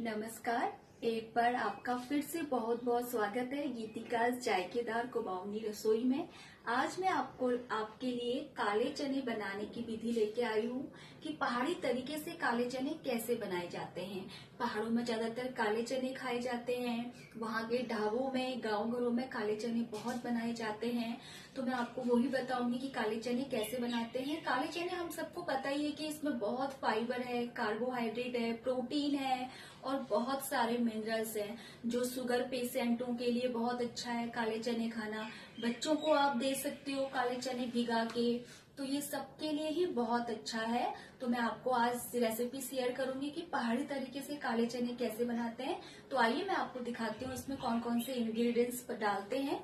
नमस्कार, एक बार आपका फिर से बहुत बहुत स्वागत है गीतिका जायकेदार कुमाऊनी रसोई में। आज मैं आपको, आपके लिए काले चने बनाने की विधि लेके आई हूँ कि पहाड़ी तरीके से काले चने कैसे बनाए जाते हैं। पहाड़ों में ज़्यादातर काले चने खाए जाते हैं, वहाँ के ढाबों में गाँव घरों में काले चने बहुत बनाए जाते हैं। तो मैं आपको वही बताऊँगी कि काले चने कैसे बनाते हैं। काले चने हम सबको पता ही है कि इसमें बहुत फाइबर है कार्बोहाइड्रेट है प्रोटीन है और बहुत सारे मिनरल्स हैं, जो शुगर पेशेंटों के लिए बहुत अच्छा है काले चने खाना। बच्चों को आप दे सकते हो काले चने भिगा के तो ये सबके लिए ही बहुत अच्छा है। तो मैं आपको आज रेसिपी शेयर करूँगी कि पहाड़ी तरीके से काले चने कैसे बनाते हैं। तो आइए मैं आपको दिखाती हूँ इसमें कौन कौन से इंग्रेडिएंट्स डालते हैं।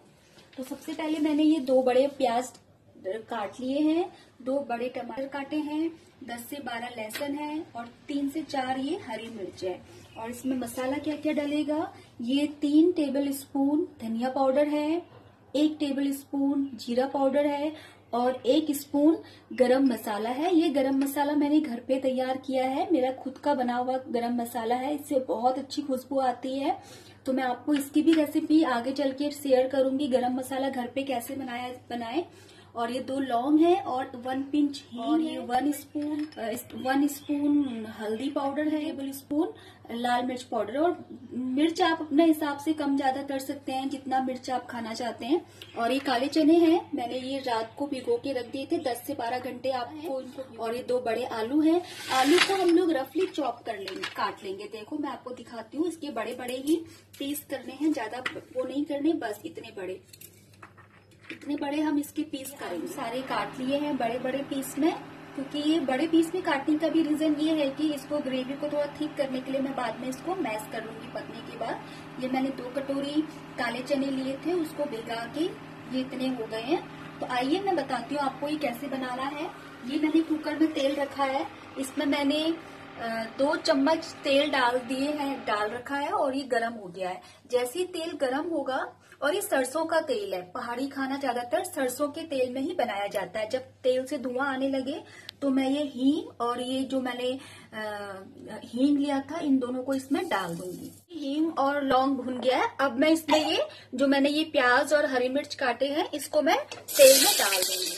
तो सबसे पहले मैंने ये दो बड़े प्याज काट लिए हैं, दो बड़े टमाटर काटे हैं, दस से बारह लहसुन है और तीन से चार ये हरी मिर्च है। और इसमें मसाला क्या क्या डलेगा? ये तीन टेबल स्पून धनिया पाउडर है, एक टेबल स्पून जीरा पाउडर है और एक स्पून गरम मसाला है। ये गरम मसाला मैंने घर पे तैयार किया है। मेरा खुद का बना हुआ गरम मसाला है। इससे बहुत अच्छी खुशबू आती है। तो मैं आपको इसकी भी रेसिपी आगे चल के शेयर करूँगी। गरम मसाला घर पे कैसे बनाया, बनाए। और ये दो लौंग है और वन पिंच और ये वन स्पून वन स्पून हल्दी पाउडर है टेबल स्पून लाल मिर्च पाउडर और मिर्च आप अपने हिसाब से कम ज़्यादा कर सकते हैं जितना मिर्च आप खाना चाहते हैं। और ये काले चने हैं मैंने ये रात को भिगो के रख दिए थे 10 से 12 घंटे आपको इनको और ये दो बड़े आलू हैं। आलू को हम लोग रफली चॉप कर लेंगे काट लेंगे। देखो मैं आपको दिखाती हूँ इसके बड़े बड़े ही पीस करने हैं ज़्यादा वो नहीं करने बस इतने बड़े। इतने बड़े हम इसके पीस करेंगे। सारे काट लिए हैं बड़े बड़े पीस में, क्योंकि ये बड़े पीस में काटने का भी रीजन ये है कि इसको ग्रेवी को थोड़ा ठीक करने के लिए मैं बाद में इसको मैश कर लूँगी पकने के बाद। ये मैंने दो कटोरी काले चने लिए थे, उसको भिगा के ये इतने हो गए हैं। तो आइए मैं बताती हूँ आपको ये कैसे बनाना है। ये मैंने कुकर में तेल रखा है। इसमें मैंने दो चम्मच तेल डाल दिए हैं, डाल रखा है और ये गरम हो गया है। जैसे ही तेल गरम होगा और ये सरसों का तेल है, पहाड़ी खाना ज़्यादातर सरसों के तेल में ही बनाया जाता है। जब तेल से धुआँ आने लगे तो मैं ये हींग और ये जो मैंने हींग लिया था, इन दोनों को इसमें डाल दूँगी। हींग और लौंग भुन गया है। अब मैं इसमें ये, जो मैंने ये प्याज और हरी मिर्च काटे हैं, इसको मैं तेल में डाल दूँगी।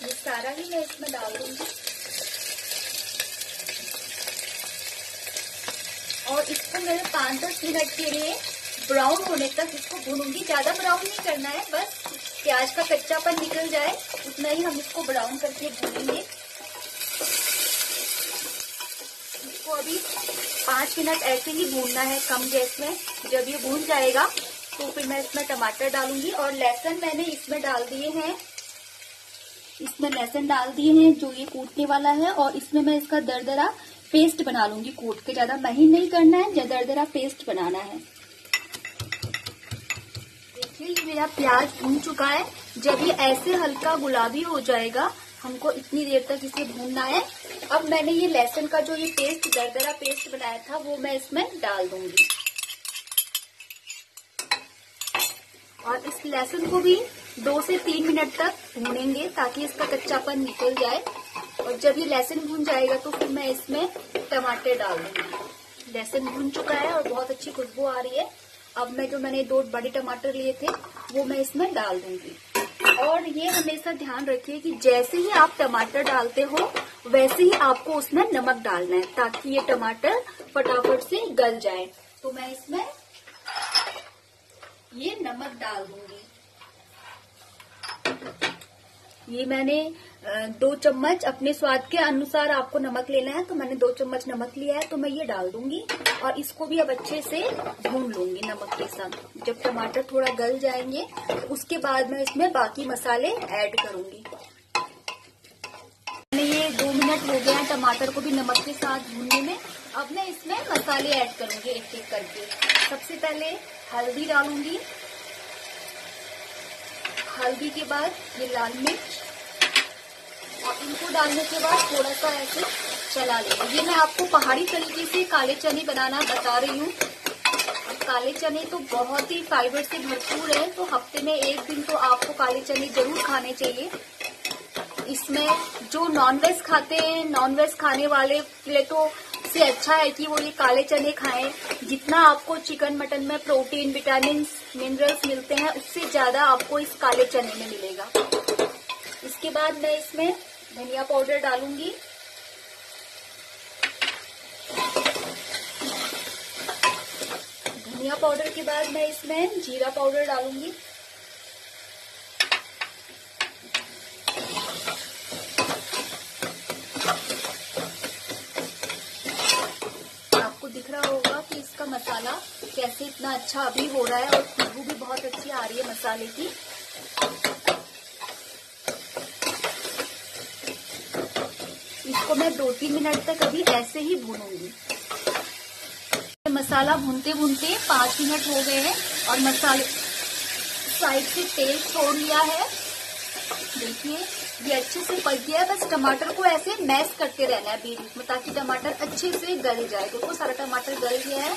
ये सारा ही मैं इसमें डाल दूँगी। और इसको मैंने पाँच दस मिनट के लिए ब्राउन होने तक इसको भूनूँगी। ज़्यादा ब्राउन नहीं करना है, बस प्याज का कच्चापन निकल जाए, उतना ही हम इसको ब्राउन करके भूनेंगे। इसको अभी पाँच मिनट ऐसे ही भूनना है, कम गैस में। जब ये भून जाएगा तो फिर मैं इसमें टमाटर डालूँगी और लहसुन मैंने इसमें डाल दिए हैं। इसमें लहसुन डाल दिए हैं, जो ये कूटने वाला है, और इसमें मैं इसका दरदरा पेस्ट बना लूँगी कूट के, ज़्यादा महीन नहीं करना है दरदरा पेस्ट बनाना है। देखिए मेरा प्याज भून चुका है। जब ये ऐसे हल्का गुलाबी हो जाएगा, हमको इतनी देर तक इसे भूनना है। अब मैंने ये लहसुन का जो ये पेस्ट दरदरा पेस्ट बनाया था, वो मैं इसमें डाल दूँगी। और इस लहसुन को भी दो से तीन मिनट तक भूनेंगे, ताकि इसका कच्चापन निकल जाए। और जब ये लहसुन भून जाएगा तो फिर मैं इसमें टमाटर डाल दूँगी लहसुन भून चुका है और बहुत अच्छी खुशबू आ रही है। अब मैं जो मैंने दो बड़े टमाटर लिए थे, वो मैं इसमें डाल दूँगी। और ये हमेशा ध्यान रखिए कि जैसे ही आप टमाटर डालते हो, वैसे ही आपको उसमें नमक डालना है, ताकि ये टमाटर फटाफट से गल जाए। तो मैं इसमें ये नमक डाल दूँगी। ये मैंने दो चम्मच अपने स्वाद के अनुसार आपको नमक लेना है तो मैंने दो चम्मच नमक लिया है तो मैं ये डाल दूँगी और इसको भी अब अच्छे से भून लूँगी नमक के साथ। जब टमाटर थोड़ा गल जाएँगे तो उसके बाद मैं इसमें बाकी मसाले ऐड करूँगी। मैंने ये दो मिनट हो गया है टमाटर को भी नमक के साथ भूनने में। अब मैं इसमें मसाले ऐड करूँगी एक एक करके। सबसे पहले हल्दी डालूँगी हल्दी के बाद ये लाल मिर्च और इनको डालने के बाद थोड़ा सा ऐसे चला लेंगे। ये मैं आपको पहाड़ी तरीके से काले चने बनाना बता रही हूँ। काले चने तो बहुत ही फाइबर से भरपूर है तो हफ़्ते में एक दिन तो आपको काले चने ज़रूर खाने चाहिए। इसमें जो नॉनवेज खाते हैं नॉनवेज खाने वाले के लिए तो सबसे अच्छा है कि वो ये काले चने खाएँ। जितना आपको चिकन मटन में प्रोटीन विटामिन मिनरल्स मिलते हैं, उससे ज़्यादा आपको इस काले चने में मिलेगा। इसके बाद मैं इसमें धनिया पाउडर डालूँगी। धनिया पाउडर के बाद मैं इसमें जीरा पाउडर डालूँगी आपको दिख रहा होगा कि इसका मसाला कैसे इतना अच्छा अभी हो रहा है और खुशबू भी बहुत अच्छी आ रही है मसाले की। इसको मैं दो तीन मिनट तक अभी ऐसे ही भूनूँगी। मसाला भूनते भूनते पाँच मिनट हो गए हैं और मसाले साइड से तेल छोड़ लिया है। देखिए। ये अच्छे से पक गया है। बस टमाटर को ऐसे मैश करते रहना है बीच में, ताकि टमाटर अच्छे से गल जाए। देखो, सारा टमाटर गल गया है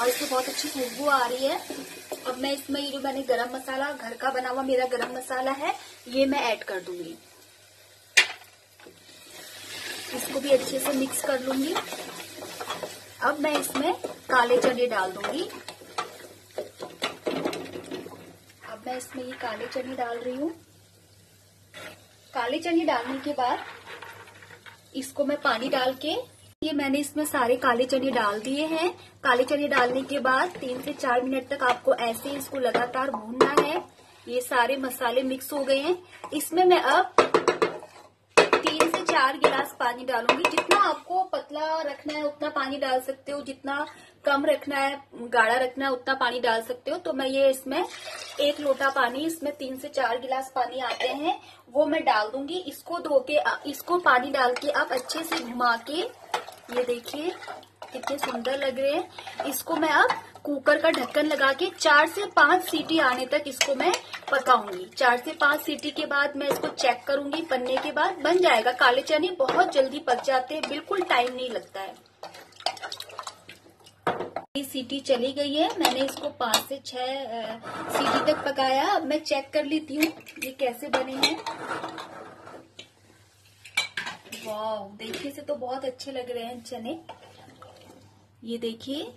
और इससे बहुत अच्छी खुशबू आ रही है। अब मैं इसमें, ये जो मैंने गरम मसाला, घर का बना हुआ मेरा गरम मसाला है, ये मैं ऐड कर दूँगी। इसको भी अच्छे से मिक्स कर लूँगी। अब मैं इसमें काले चने डाल दूँगी। अब मैं इसमें ये काले चने डाल रही हूँ। काले चने डालने के बाद इसको मैं पानी डाल के, ये मैंने इसमें सारे काले चने डाल दिए हैं। काले चने डालने के बाद तीन से चार मिनट तक आपको ऐसे इसको लगातार भूनना है। ये सारे मसाले मिक्स हो गए हैं। इसमें मैं अब चार गिलास पानी डालूँगी। जितना आपको पतला रखना है, उतना पानी डाल सकते हो। जितना कम रखना है, गाढ़ा रखना है, उतना पानी डाल सकते हो। तो मैं ये इसमें एक लोटा पानी, इसमें तीन से चार गिलास पानी आते हैं, वो मैं डाल दूँगी। इसको धो के, इसको पानी डाल के आप अच्छे से घुमा के, ये देखिए, कितने सुंदर लग रहे हैं। इसको मैं अब कुकर का ढक्कन लगा के चार से पाँच सीटी आने तक इसको मैं पकाऊँगी। चार से पाँच सीटी के बाद मैं इसको चेक करूँगी, बनने के बाद बन जाएगा। काले चने बहुत जल्दी पक जाते हैं, बिल्कुल टाइम नहीं लगता है। सीटी चली गई है। मैंने इसको पाँच से छह सीटी तक पकाया। अब मैं चेक कर लेती हूँ ये कैसे बने हैं। वाह देखने से तो बहुत अच्छे लग रहे हैं चने। ये देखिए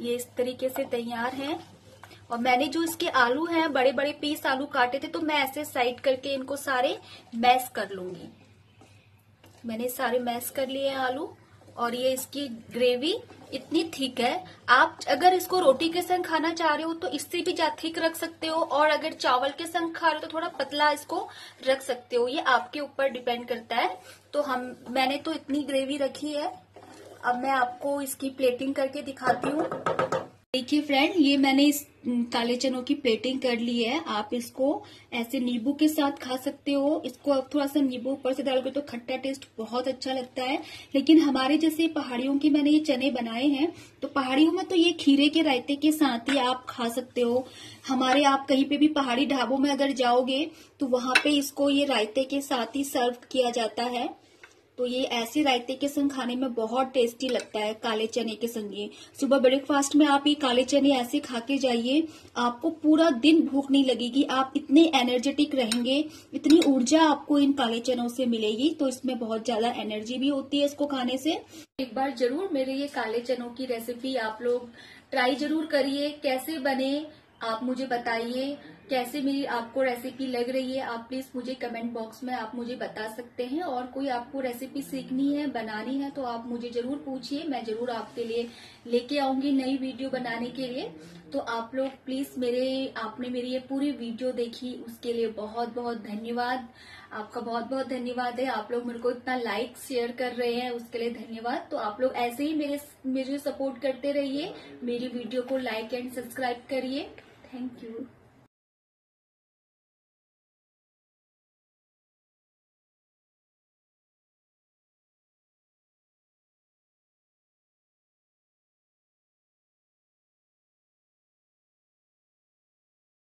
ये इस तरीके से तैयार है। और मैंने जो इसके आलू हैं बड़े बड़े पीस आलू काटे थे तो मैं ऐसे साइड करके इनको सारे मैश कर लूँगी। मैंने सारे मैश कर लिए आलू, और ये इसकी ग्रेवी इतनी थिक है। आप अगर इसको रोटी के संग खाना चाह रहे हो तो इससे भी ज़्यादा थिक रख सकते हो, और अगर चावल के संग खा रहे हो तो थोड़ा पतला इसको रख सकते हो। ये आपके ऊपर डिपेंड करता है। तो हम, मैंने तो इतनी ग्रेवी रखी है अब मैं आपको इसकी प्लेटिंग करके दिखाती हूँ। देखिए फ्रेंड ये मैंने इस काले चनों की प्लेटिंग कर ली है। आप इसको ऐसे नींबू के साथ खा सकते हो। इसको अब थोड़ा सा नींबू ऊपर से डालोगे तो खट्टा टेस्ट बहुत अच्छा लगता है। लेकिन हमारे जैसे पहाड़ियों के मैंने ये चने बनाए हैं तो पहाड़ियों में तो ये खीरे के रायते के साथ ही आप खा सकते हो। हमारे आप कहीं पे भी पहाड़ी ढाबों में अगर जाओगे तो वहाँ पे इसको ये रायते के साथ ही सर्व किया जाता है। तो ये ऐसे रायते के संग खाने में बहुत टेस्टी लगता है, काले चने के संग ये। सुबह ब्रेकफास्ट में आप ये काले चने ऐसे खा के जाइए, आपको पूरा दिन भूख नहीं लगेगी, आप इतने एनर्जेटिक रहेंगे, इतनी ऊर्जा आपको इन काले चनों से मिलेगी तो इसमें बहुत ज़्यादा एनर्जी भी होती है इसको खाने से। एक बार ज़रूर मेरे ये काले चनों की रेसिपी आप लोग ट्राई ज़रूर करिए, कैसे बने आप मुझे बताइए, कैसे मेरी, आपको रेसिपी लग रही है? आप प्लीज़ मुझे कमेंट बॉक्स में आप मुझे बता सकते हैं। और कोई आपको रेसिपी सीखनी है, बनानी है तो आप मुझे ज़रूर पूछिए। मैं ज़रूर आपके लिए लेके आऊँगी नई वीडियो बनाने के लिए। तो आप लोग प्लीज़ मेरे, आपने मेरी ये पूरी वीडियो देखी, उसके लिए बहुत बहुत धन्यवाद। आपका बहुत बहुत धन्यवाद है। आप लोग मेरे को इतना लाइक शेयर कर रहे हैं, उसके लिए धन्यवाद। तो आप लोग ऐसे ही मेरे मेरे सपोर्ट करते रहिए। मेरी वीडियो को लाइक एंड सब्सक्राइब करिए। Thank you